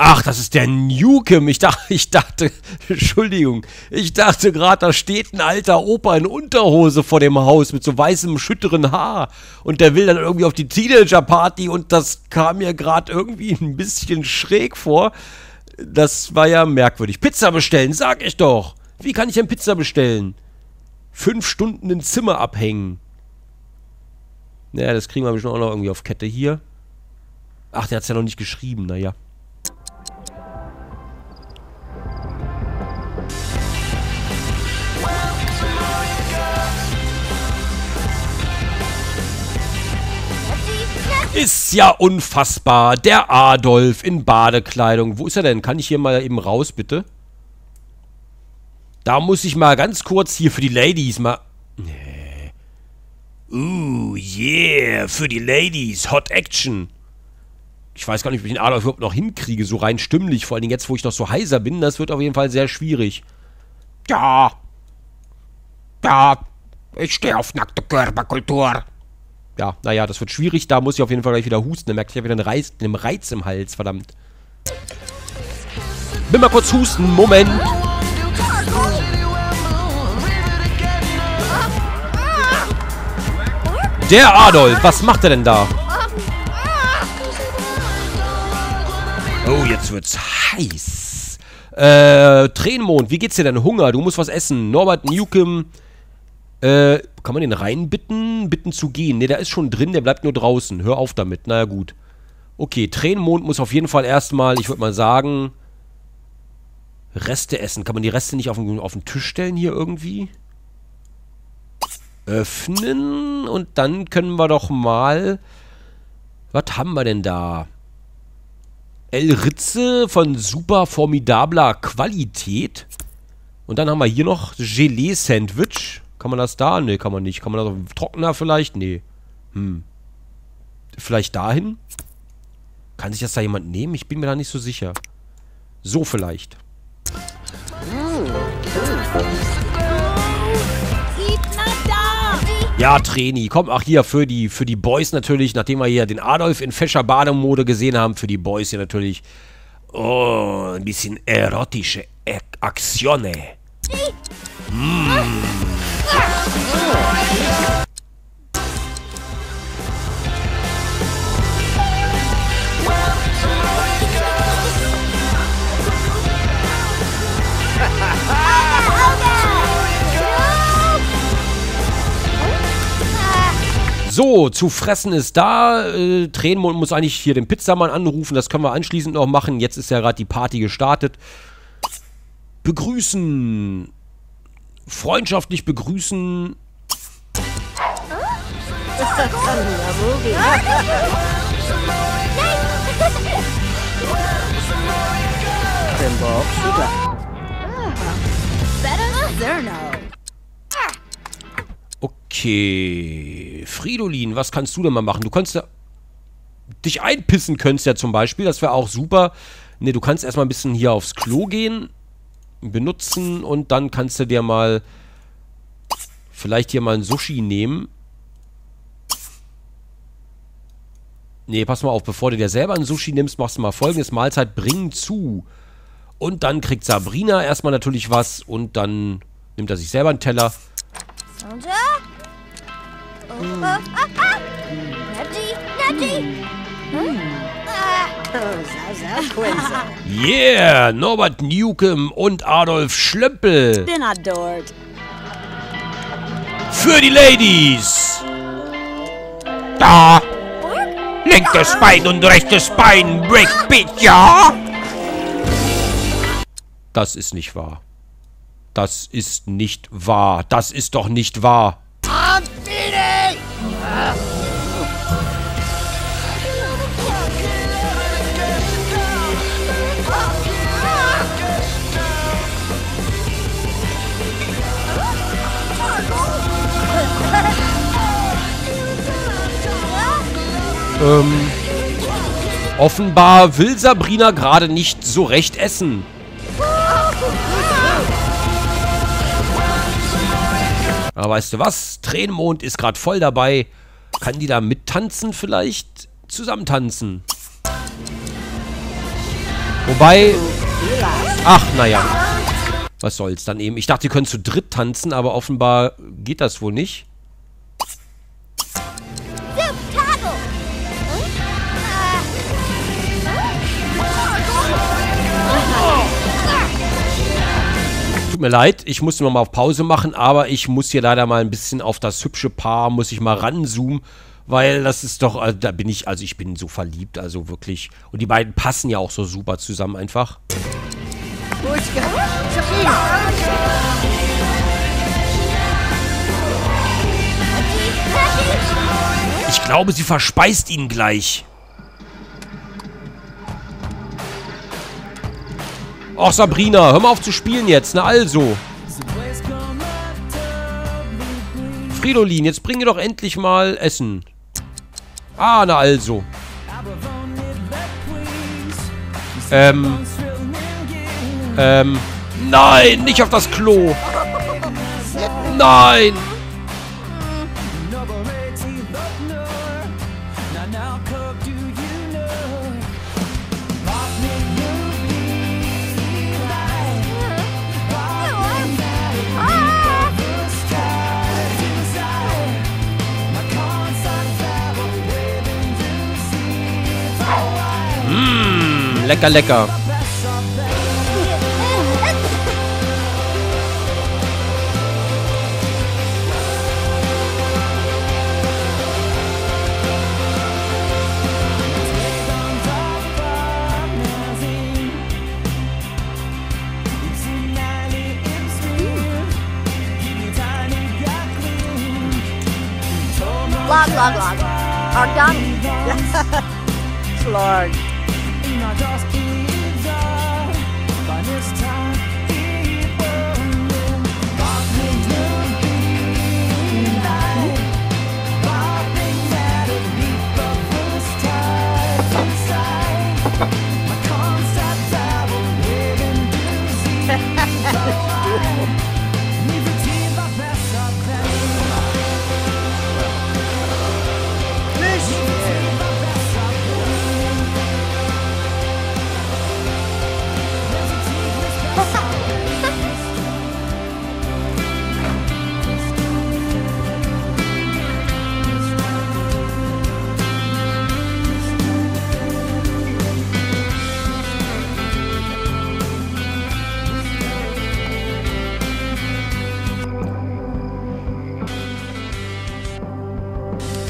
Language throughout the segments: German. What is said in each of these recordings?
Ach, das ist der Newcom. Ich dachte, ich dachte, Entschuldigung, ich dachte gerade, da steht ein alter Opa in Unterhose vor dem Haus mit so weißem, schütteren Haar. Und der will dann irgendwie auf die Teenager-Party und das kam mir gerade irgendwie ein bisschen schräg vor. Das war ja merkwürdig. Pizza bestellen, sag ich doch. Wie kann ich denn Pizza bestellen? Fünf Stunden im Zimmer abhängen. Naja, das kriegen wir bestimmt auch noch irgendwie auf Kette hier. Ach, der hat es ja noch nicht geschrieben, naja. Ist ja unfassbar. Der Adolf in Badekleidung. Wo ist er denn? Kann ich hier mal eben raus, bitte? Da muss ich mal ganz kurz hier für die Ladies mal... Nee. Uh, yeah, für die Ladies. Hot Action. Ich weiß gar nicht, ob ich den Adolf überhaupt noch hinkriege, so rein stimmlich. Vor allem jetzt, wo ich noch so heiser bin. Das wird auf jeden Fall sehr schwierig. Ja. Ja. Ich stehe auf nackte Körperkultur. Ja, naja, das wird schwierig. Da muss ich auf jeden Fall gleich wieder husten. Dann merke ich ja wieder einen Reiz, einen Reiz im Hals, verdammt. Bin mal kurz husten. Moment. Der Adolf, was macht er denn da? Oh, jetzt wird's heiß. Äh, Tränenmond, wie geht's dir denn? Hunger, du musst was essen. Norbert Newcomb, äh, kann man den reinbitten? Bitten zu gehen. Ne, der ist schon drin, der bleibt nur draußen. Hör auf damit. Naja, gut. Okay, Tränenmond muss auf jeden Fall erstmal, ich würde mal sagen, Reste essen. Kann man die Reste nicht auf den, auf den Tisch stellen hier irgendwie? Öffnen und dann können wir doch mal... Was haben wir denn da? El Ritze von super formidabler Qualität. Und dann haben wir hier noch Gelee-Sandwich. Kann man das da? Ne, kann man nicht. Kann man das auf Trockner vielleicht? Nee. Hm. Vielleicht dahin? Kann sich das da jemand nehmen? Ich bin mir da nicht so sicher. So vielleicht. Ja, Treni, komm, ach hier, für die, für die Boys natürlich, nachdem wir hier den Adolf in fescher Bademode gesehen haben, für die Boys hier natürlich, oh, ein bisschen erotische Aktionen. Mmh. So, zu fressen ist da. Äh, Tränenmond muss eigentlich hier den Pizzamann anrufen. Das können wir anschließend noch machen. Jetzt ist ja gerade die Party gestartet. Begrüßen freundschaftlich begrüßen. Okay. Fridolin, was kannst du denn mal machen? Du kannst ja dich einpissen könntest ja zum Beispiel. Das wäre auch super. Ne, du kannst erstmal ein bisschen hier aufs Klo gehen benutzen und dann kannst du dir mal vielleicht hier mal ein Sushi nehmen. Nee, pass mal auf, bevor du dir selber ein Sushi nimmst, machst du mal folgendes Mahlzeit bringen zu. Und dann kriegt Sabrina erstmal natürlich was und dann nimmt er sich selber einen Teller. Mm. Yeah, Norbert Newcomb und Adolf Schlömpel. Bin adored. Für die Ladies. Da. Linkes Bein und rechtes Bein. Breakbeat, ja? Das ist nicht wahr. Das ist nicht wahr. Das ist doch nicht wahr. Ähm, offenbar will Sabrina gerade nicht so recht essen. Aber weißt du was? Tränenmond ist gerade voll dabei. Kann die da mittanzen vielleicht? Zusammen tanzen. Wobei... Ach, naja. Was soll's dann eben. Ich dachte, sie können zu dritt tanzen, aber offenbar geht das wohl nicht. Tut mir leid, ich musste mal auf Pause machen, aber ich muss hier leider mal ein bisschen auf das hübsche Paar, muss ich mal ranzoomen, weil das ist doch, also da bin ich, also ich bin so verliebt, also wirklich. Und die beiden passen ja auch so super zusammen einfach. Ich glaube, sie verspeist ihn gleich. Och, Sabrina, hör mal auf zu spielen jetzt. Na also. Fridolin, jetzt bring ihr doch endlich mal Essen. Ah, na also. Ähm. Ähm. Nein, nicht auf das Klo. Nein. Lecker, lecker. Log, log, log. Origami. Lord.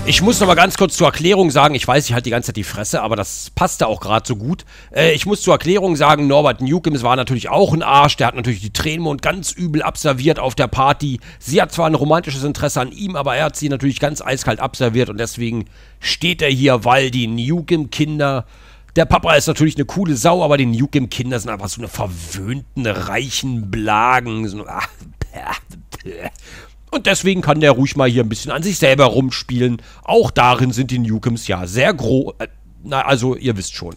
Ich muss noch mal ganz kurz zur Erklärung sagen, ich weiß, ich halte die ganze Zeit die Fresse, aber das passte auch gerade so gut. Äh, ich muss zur Erklärung sagen, Norbert Newcombs war natürlich auch ein Arsch. Der hat natürlich die Tränenmond ganz übel abserviert auf der Party. Sie hat zwar ein romantisches Interesse an ihm, aber er hat sie natürlich ganz eiskalt abserviert und deswegen steht er hier, weil die Newcomb-Kinder... Der Papa ist natürlich eine coole Sau, aber die Newcomb-Kinder sind einfach so eine verwöhnten, reichen Blagen. So, ach, und deswegen kann der ruhig mal hier ein bisschen an sich selber rumspielen. Auch darin sind die Newcombs ja sehr groß. Äh, na, also ihr wisst schon.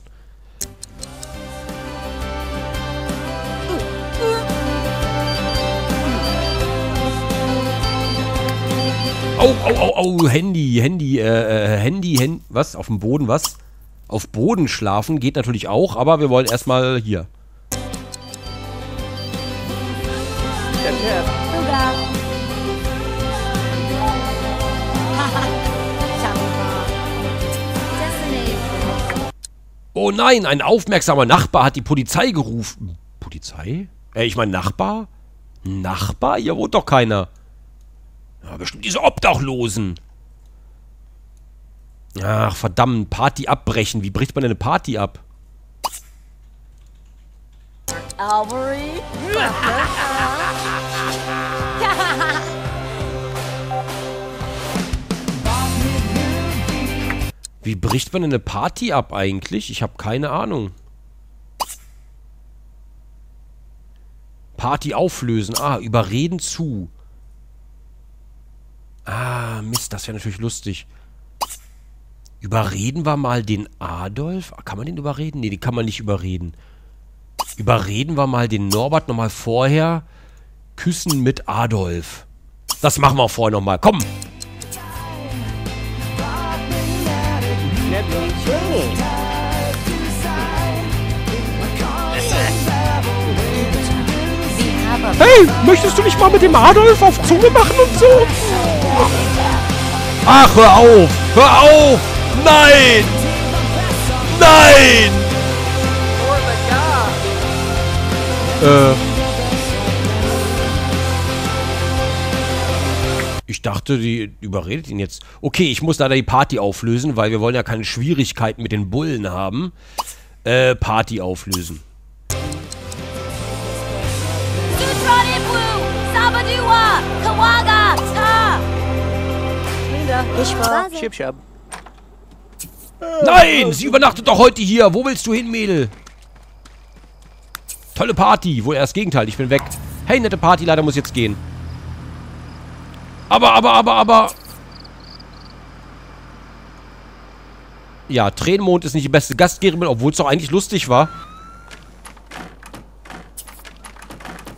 Au, au, au, au, Handy, Handy, äh, äh, Handy, Handy, was? Auf dem Boden, was? Auf Boden schlafen geht natürlich auch, aber wir wollen erstmal hier. Sugar. Oh nein, ein aufmerksamer Nachbar hat die Polizei gerufen. Polizei? Äh, ich meine Nachbar? Nachbar? Hier wohnt doch keiner. Ja, bestimmt diese Obdachlosen. Ach, verdammt, Party abbrechen. Wie bricht man denn eine Party ab? Albury. Wie bricht man eine Party ab eigentlich? Ich habe keine Ahnung. Party auflösen. Ah, überreden zu. Ah, Mist, das wäre natürlich lustig. Überreden wir mal den Adolf? Kann man den überreden? Nee, den kann man nicht überreden. Überreden wir mal den Norbert nochmal vorher. Küssen mit Adolf. Das machen wir vorher nochmal. Komm! Hey, möchtest du nicht mal mit dem Adolf auf Zunge machen und so? Ach, hör auf! Hör auf! Nein! Nein! Äh. Ich dachte, die überredet ihn jetzt. Okay, ich muss leider die Party auflösen, weil wir wollen ja keine Schwierigkeiten mit den Bullen haben. Äh, Party auflösen. Sabadua! Kawaga! Ta! Linda. Ishwa. Ship Shub. Nein, sie übernachtet doch heute hier. Wo willst du hin, Mädel? Tolle Party. Wohl das Gegenteil. Ich bin weg. Hey, nette Party. Leider muss ich jetzt gehen. Aber, aber, aber, aber... Ja, Tränenmond ist nicht die beste Gastgeberin, obwohl es doch eigentlich lustig war.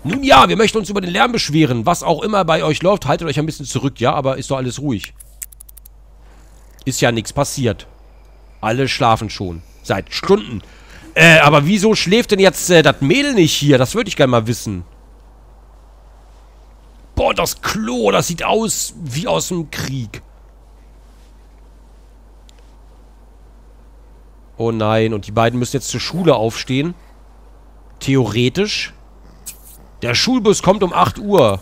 Nun ja, wir möchten uns über den Lärm beschweren. Was auch immer bei euch läuft, haltet euch ein bisschen zurück, ja? Aber ist doch alles ruhig. Ist ja nichts passiert. Alle schlafen schon. Seit Stunden. Äh, aber wieso schläft denn jetzt äh, das Mädel nicht hier? Das würde ich gerne mal wissen. Boah, das Klo, das sieht aus wie aus dem Krieg. Oh nein, und die beiden müssen jetzt zur Schule aufstehen. Theoretisch. Der Schulbus kommt um 8 Uhr.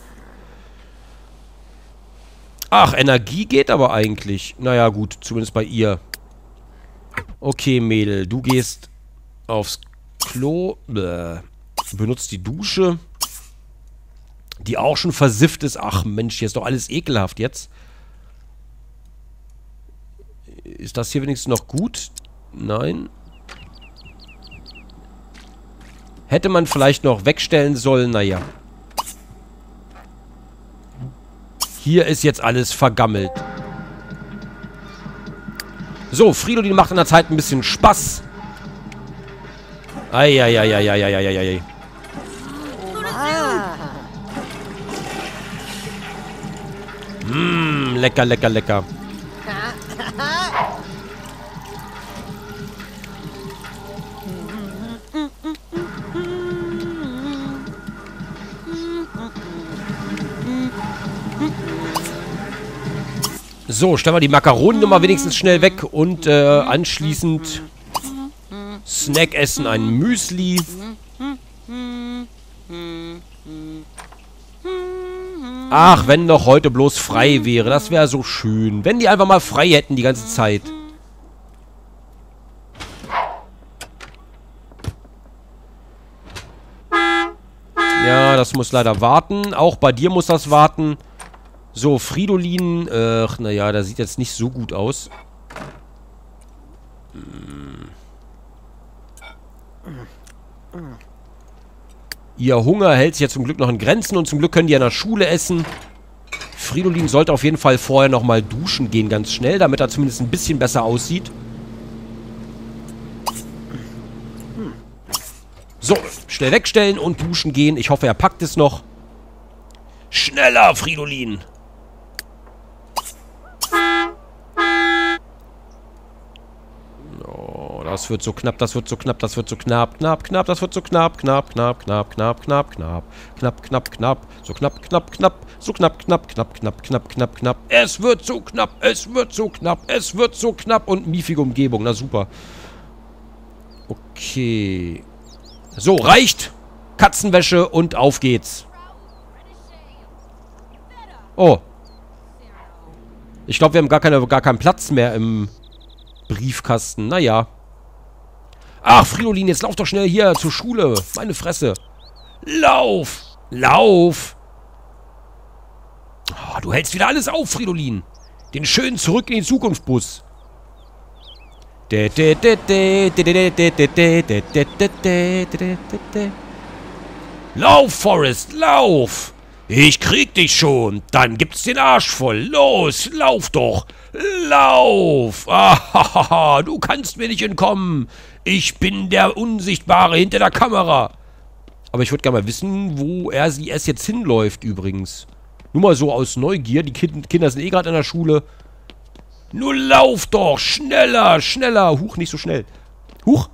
Ach, Energie geht aber eigentlich. Naja, gut, zumindest bei ihr. Okay, Mädel, du gehst aufs Klo. Bäh. Benutzt die Dusche. Die auch schon versifft ist. Ach Mensch, hier ist doch alles ekelhaft jetzt. Ist das hier wenigstens noch gut? Nein. Hätte man vielleicht noch wegstellen sollen, naja. Hier ist jetzt alles vergammelt. So, Fridolin macht in der Zeit ein bisschen Spaß. Eieieiei. Mmm, lecker, lecker, lecker. So, stellen wir die Makaronen mal wenigstens schnell weg und äh, anschließend Snack essen, ein Müsli. Ach, wenn doch heute bloß frei wäre, das wäre so schön. Wenn die einfach mal frei hätten die ganze Zeit. Ja, das muss leider warten. Auch bei dir muss das warten. So, Fridolin. Ach, naja, der sieht jetzt nicht so gut aus. Hm. Ihr Hunger hält sich ja zum Glück noch in Grenzen und zum Glück können die an der Schule essen. Fridolin sollte auf jeden Fall vorher nochmal duschen gehen, ganz schnell, damit er zumindest ein bisschen besser aussieht. So, schnell wegstellen und duschen gehen. Ich hoffe, er packt es noch. Schneller, Fridolin! Das wird so knapp, das wird so knapp, das wird so knapp, knapp, knapp, das wird so knapp, knapp, knapp, knapp, knapp, knapp, knapp, knapp, knapp, knapp, so knapp, knapp, knapp, so knapp, knapp, knapp, knapp, knapp, knapp, knapp. Es wird so knapp, es wird so knapp, es wird so knapp und miefige Umgebung, na super. Okay. So, reicht. Katzenwäsche und auf geht's. Oh. Ich glaube, wir haben gar, keine, gar keinen Platz mehr im Briefkasten. Naja. Ach, Fridolin, jetzt lauf doch schnell hier zur Schule. Meine Fresse. Lauf! Lauf! Oh, du hältst wieder alles auf, Fridolin. Den schönen Zurück in den Zukunftsbus. Lauf, Forrest, lauf! Ich krieg dich schon. Dann gibt's den Arsch voll. Los, lauf doch. Lauf. Ah, du kannst mir nicht entkommen. Ich bin der Unsichtbare hinter der Kamera. Aber ich würde gerne mal wissen, wo er sie erst jetzt hinläuft übrigens. Nur mal so aus Neugier. Die kind Kinder sind eh gerade in der Schule. Nur lauf doch. Schneller, schneller. Huch, nicht so schnell. Huch.